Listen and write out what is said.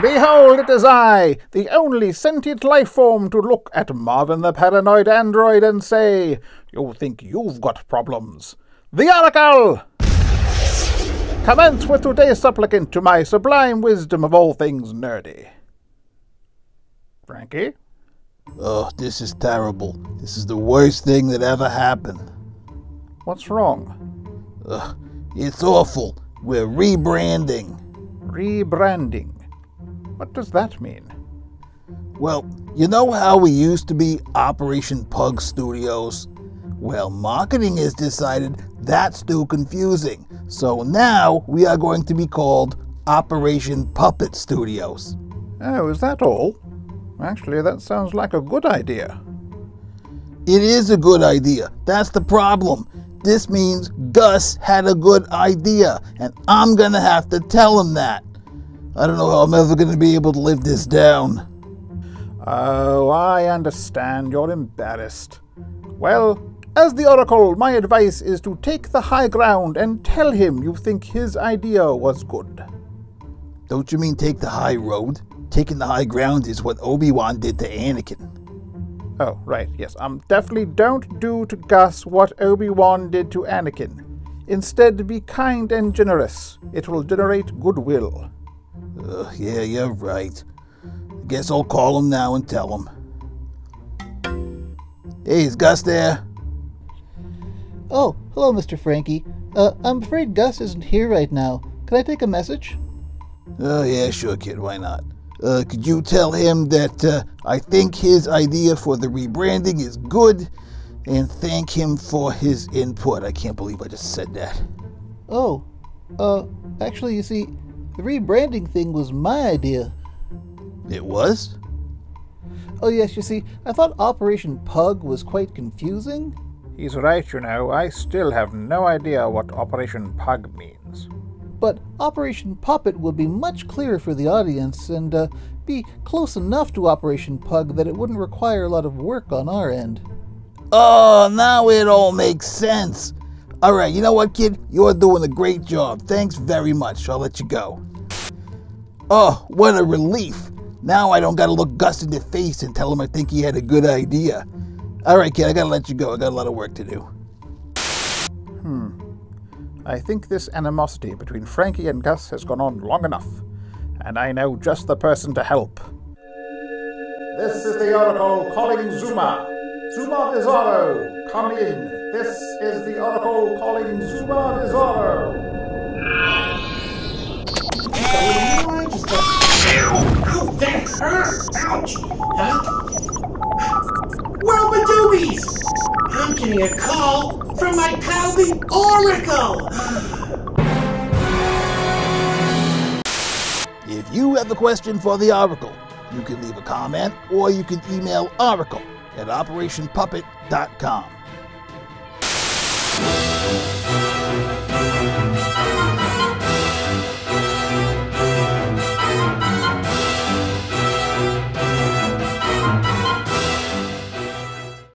Behold, it is I, the only sentient life form to look at Marvin the paranoid android and say, You think you've got problems. The Oracle! Commence with today's supplicant to my sublime wisdom of all things nerdy. Frankie? Oh, this is terrible. This is the worst thing that ever happened. What's wrong? Ugh, it's awful. We're rebranding. Rebranding. What does that mean? Well, you know how we used to be Operation Pug Studios? Well, marketing has decided that's too confusing. So now we are going to be called Operation Puppet Studios. Oh, is that all? Actually, that sounds like a good idea. It is a good idea. That's the problem. This means Gus had a good idea, and I'm gonna have to tell him that. I don't know how I'm ever gonna be able to live this down. Oh, I understand. You're embarrassed. Well, as the Oracle, my advice is to take the high ground and tell him you think his idea was good. Don't you mean take the high road? Taking the high ground is what Obi-Wan did to Anakin. Oh, right, yes. Um, definitely don't do to Gus what Obi-Wan did to Anakin. Instead, be kind and generous. It will generate goodwill. Uh, yeah, you're right. I guess I'll call him now and tell him. Hey, is Gus there? Oh, hello, Mr. Frankie. Uh, I'm afraid Gus isn't here right now. Can I take a message? Oh, yeah, sure, kid. Why not? Uh, could you tell him that uh, I think his idea for the rebranding is good and thank him for his input? I can't believe I just said that. Oh, uh, actually, you see, the rebranding thing was my idea. It was? Oh, yes, you see, I thought Operation Pug was quite confusing. He's right, you know. I still have no idea what Operation Pug means. But Operation Puppet would be much clearer for the audience and uh, be close enough to Operation Pug that it wouldn't require a lot of work on our end. Oh, now it all makes sense. All right, you know what, kid? You're doing a great job. Thanks very much. I'll let you go. Oh, what a relief. Now I don't gotta look Gus in the face and tell him I think he had a good idea. All right, kid, I gotta let you go. I got a lot of work to do. Hmm. I think this animosity between Frankie and Gus has gone on long enough, and I know just the person to help. This is the Oracle calling Zoomer. Zoomer Bizarro, come in. This is the Oracle calling Zoomer Bizarro. Ow, that hurt! Ouch! Huh? Well, Badoobies! I'm getting a call from my pal the Oracle! If you have a question for the Oracle, you can leave a comment or you can email oracle at operationpuppet.com. Thank you.